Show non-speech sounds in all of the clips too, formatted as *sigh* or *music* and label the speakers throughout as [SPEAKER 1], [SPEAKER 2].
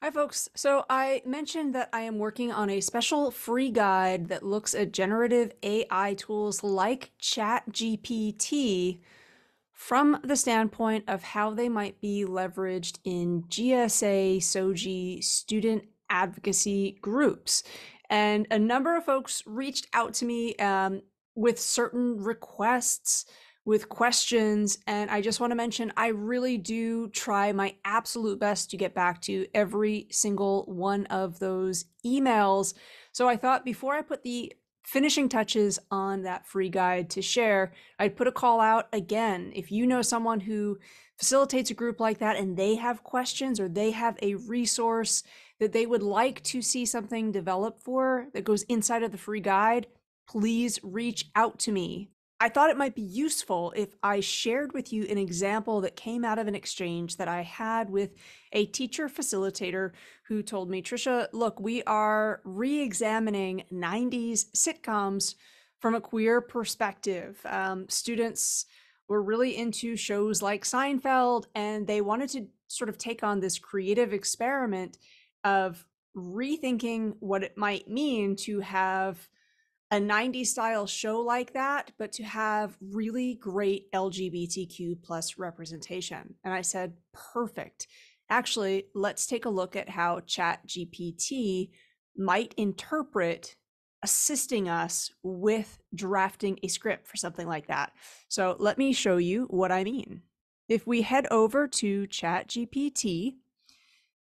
[SPEAKER 1] Hi, folks. So I mentioned that I am working on a special free guide that looks at generative AI tools like ChatGPT from the standpoint of how they might be leveraged in GSA, SOGI, student advocacy groups. And a number of folks reached out to me um, with certain requests with questions. And I just want to mention, I really do try my absolute best to get back to every single one of those emails. So I thought before I put the finishing touches on that free guide to share, I'd put a call out again. If you know someone who facilitates a group like that and they have questions or they have a resource that they would like to see something developed for that goes inside of the free guide, please reach out to me. I thought it might be useful if I shared with you an example that came out of an exchange that I had with a teacher facilitator who told me, Trisha, look, we are re examining 90s sitcoms from a queer perspective. Um, students were really into shows like Seinfeld, and they wanted to sort of take on this creative experiment of rethinking what it might mean to have a 90s style show like that, but to have really great LGBTQ plus representation. And I said, perfect. Actually, let's take a look at how Chat GPT might interpret assisting us with drafting a script for something like that. So let me show you what I mean. If we head over to Chat GPT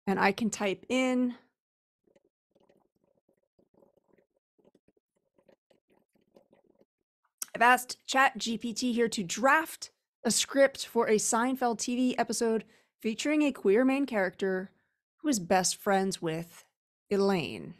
[SPEAKER 1] and I can type in I've asked ChatGPT here to draft a script for a Seinfeld TV episode featuring a queer main character who is best friends with Elaine.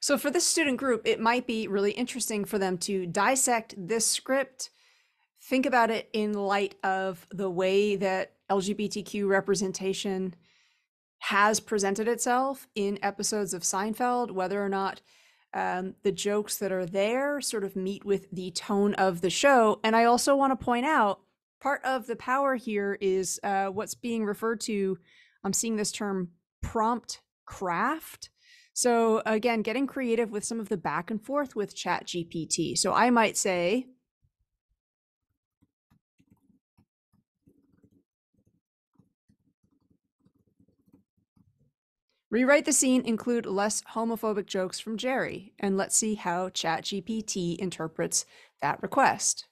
[SPEAKER 1] So for this student group, it might be really interesting for them to dissect this script, think about it in light of the way that LGBTQ representation has presented itself in episodes of Seinfeld, whether or not um, the jokes that are there sort of meet with the tone of the show. And I also want to point out part of the power here is uh, what's being referred to. I'm seeing this term prompt craft. So again, getting creative with some of the back and forth with Chat GPT. So I might say, Rewrite the scene, include less homophobic jokes from Jerry, and let's see how ChatGPT interprets that request.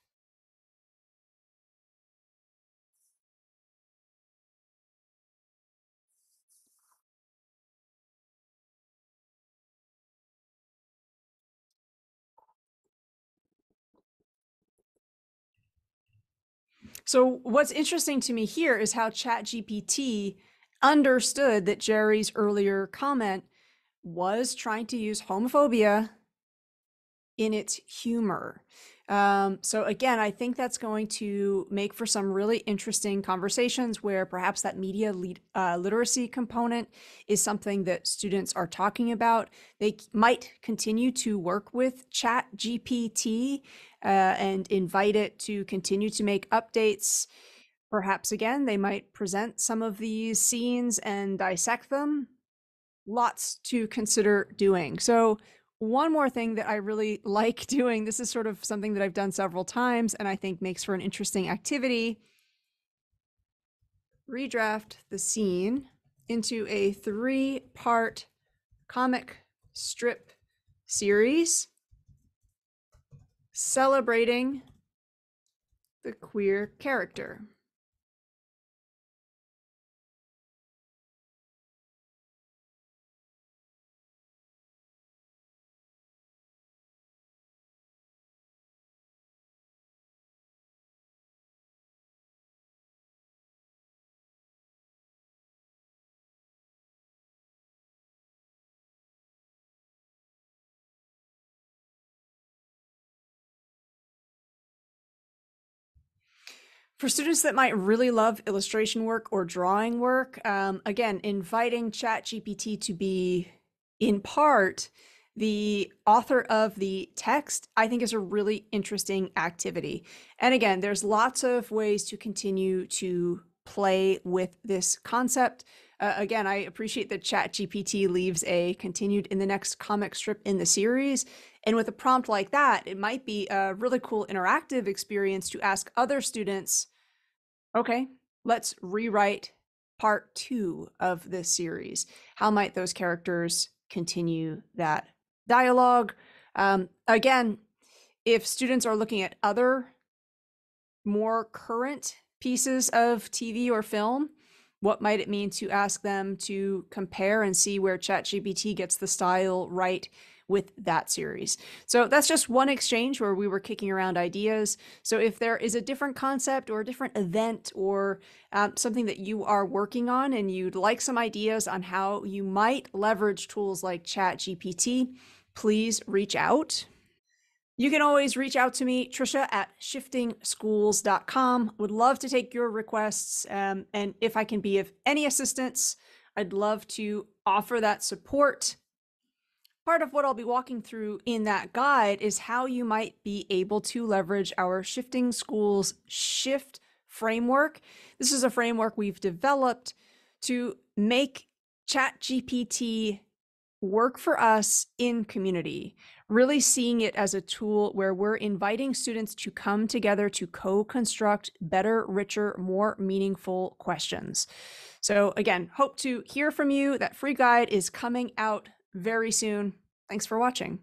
[SPEAKER 1] So what's interesting to me here is how ChatGPT understood that Jerry's earlier comment was trying to use homophobia in its humor. Um, so again, I think that's going to make for some really interesting conversations where perhaps that media lead, uh, literacy component is something that students are talking about. They might continue to work with Chat GPT uh, and invite it to continue to make updates. Perhaps again, they might present some of these scenes and dissect them. Lots to consider doing. So one more thing that I really *laughs* like doing, this is sort of something that I've done several times and I think makes for an interesting activity. Redraft the scene into a three part comic strip series celebrating the queer character. For students that might really love illustration work or drawing work, um, again, inviting ChatGPT to be in part the author of the text, I think is a really interesting activity. And again, there's lots of ways to continue to play with this concept. Uh, again, I appreciate that ChatGPT leaves a continued in the next comic strip in the series. And with a prompt like that, it might be a really cool interactive experience to ask other students, okay, let's rewrite part two of this series. How might those characters continue that dialogue? Um, again, if students are looking at other more current pieces of TV or film, what might it mean to ask them to compare and see where ChatGPT gets the style right with that series? So that's just one exchange where we were kicking around ideas. So if there is a different concept or a different event or um, something that you are working on and you'd like some ideas on how you might leverage tools like ChatGPT, please reach out. You can always reach out to me, Trisha at shiftingschools.com. Would love to take your requests. Um, and if I can be of any assistance, I'd love to offer that support. Part of what I'll be walking through in that guide is how you might be able to leverage our Shifting Schools Shift framework. This is a framework we've developed to make ChatGPT work for us in community, really seeing it as a tool where we're inviting students to come together to co construct better, richer, more meaningful questions. So, again, hope to hear from you. That free guide is coming out very soon. Thanks for watching.